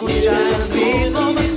escucharme.